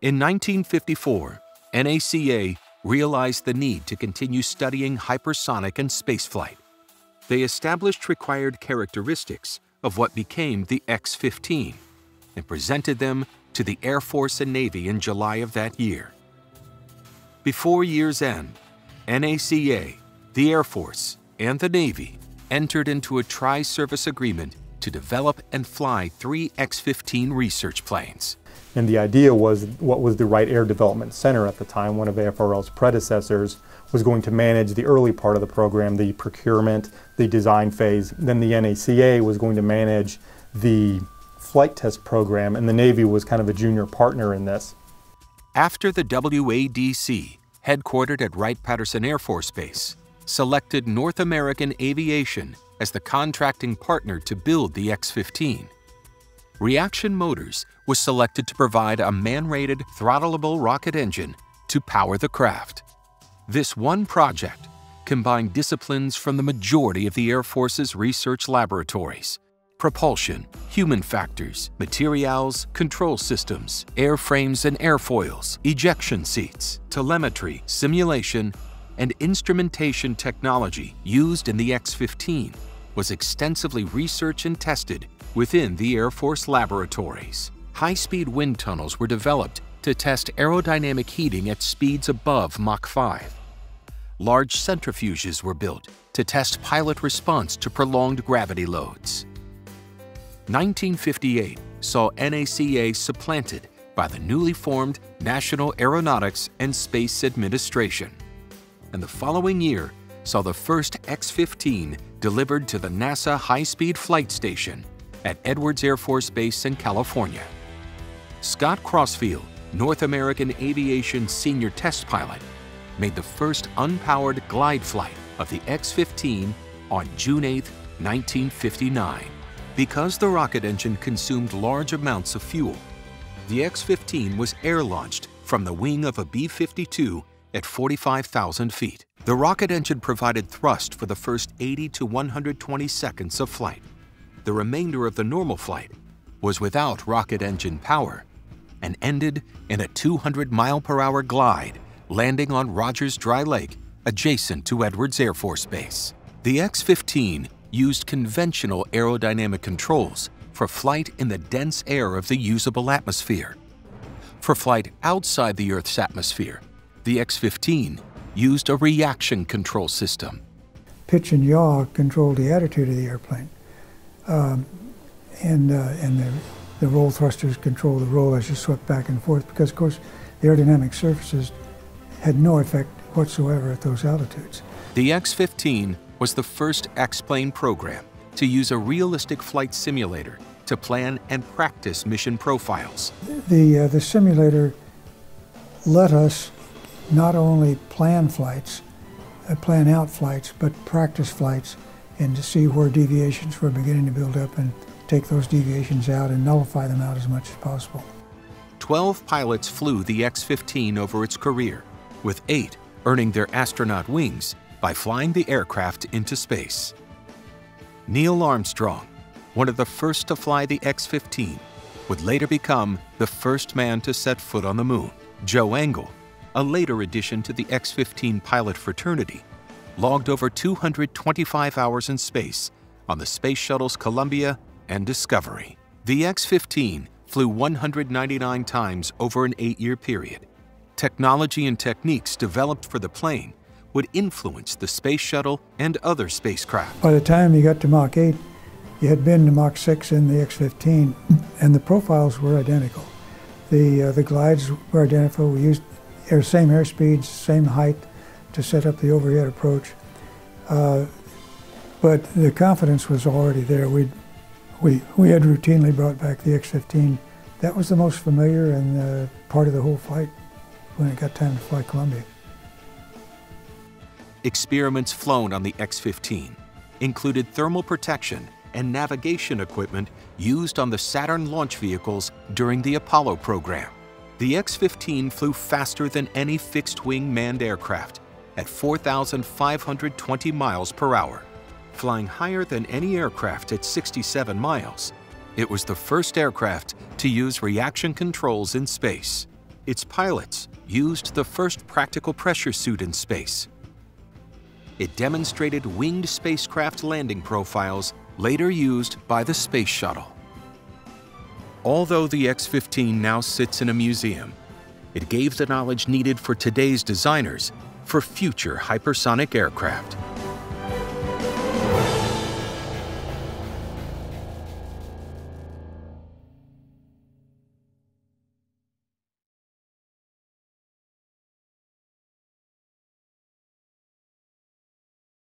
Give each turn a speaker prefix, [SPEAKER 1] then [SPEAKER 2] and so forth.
[SPEAKER 1] In 1954, NACA realized the need to continue studying hypersonic and spaceflight. They established required characteristics of what became the X 15 and presented them to the Air Force and Navy in July of that year. Before year's end, NACA, the Air Force, and the Navy entered into a tri service agreement to develop and fly three X 15 research planes.
[SPEAKER 2] And the idea was what was the Wright Air Development Center at the time, one of AFRL's predecessors, was going to manage the early part of the program, the procurement, the design phase. Then the NACA was going to manage the flight test program, and the Navy was kind of a junior partner in this.
[SPEAKER 1] After the WADC, headquartered at Wright Patterson Air Force Base, selected North American Aviation as the contracting partner to build the X 15. Reaction Motors was selected to provide a man rated throttleable rocket engine to power the craft. This one project combined disciplines from the majority of the Air Force's research laboratories propulsion, human factors, materials, control systems, airframes and airfoils, ejection seats, telemetry, simulation, and instrumentation technology used in the X 15 was extensively researched and tested within the Air Force laboratories. High speed wind tunnels were developed to test aerodynamic heating at speeds above Mach 5. Large centrifuges were built to test pilot response to prolonged gravity loads. 1958 saw NACA supplanted by the newly formed National Aeronautics and Space Administration. And the following year saw the first X 15 delivered to the NASA High Speed Flight Station at Edwards Air Force Base in California. Scott Crossfield, North American Aviation senior test pilot, made the first unpowered glide flight of the X 15 on June 8, 1959. Because the rocket engine consumed large amounts of fuel, the X 15 was air launched from the wing of a B 52 at 45,000 feet. The rocket engine provided thrust for the first 80 to 120 seconds of flight. The remainder of the normal flight was without rocket engine power and ended in a 200 mile per hour glide, landing on Rogers Dry Lake, adjacent to Edwards Air Force Base. The X 15 used conventional aerodynamic controls for flight in the dense air of the usable atmosphere. For flight outside the Earth's atmosphere, the X 15 used a reaction control system.
[SPEAKER 3] Pitch and yaw controlled the attitude of the airplane. Um, and uh, and the, the roll thrusters control the roll as you swept back and forth because, of course, the aerodynamic surfaces had no effect whatsoever at those altitudes.
[SPEAKER 1] The X 15 was the first X plane program to use a realistic flight simulator to plan and practice mission profiles.
[SPEAKER 3] The, uh, the simulator let us not only plan flights, uh, plan out flights, but practice flights and to see where deviations were beginning to build up and take those deviations out and nullify them out as much as possible.
[SPEAKER 1] Twelve pilots flew the X 15 over its career, with eight earning their astronaut wings by flying the aircraft into space. Neil Armstrong, one of the first to fly the X 15, would later become the first man to set foot on the moon. Joe Engle, a later addition to the X 15 pilot fraternity, logged over 225 hours in space on the Space Shuttles Columbia and Discovery. The X 15 flew 199 times over an eight year period. Technology and techniques developed for the plane would influence the space shuttle and other spacecraft.
[SPEAKER 3] By the time you got to Mach 8, you had been to Mach 6 in the X 15, and the profiles were identical. The, uh, the glides were identical. We used air, same airspeeds, same height to set up the overhead approach. Uh, but the confidence was already there. we we, we had routinely brought back the X-15. That was the most familiar and uh, part of the whole flight when it got time to fly Columbia.
[SPEAKER 1] Experiments flown on the X-15 included thermal protection and navigation equipment used on the Saturn launch vehicles during the Apollo program. The X-15 flew faster than any fixed-wing manned aircraft at 4,520 miles per hour, flying higher than any aircraft at 67 miles. It was the first aircraft to use reaction controls in space. its pilots used the first practical pressure suit in space. It demonstrated winged spacecraft landing profiles later used by the Space Shuttle. Although the X-15 now sits in a museum, it gave the knowledge needed for today's designers for future hypersonic aircraft.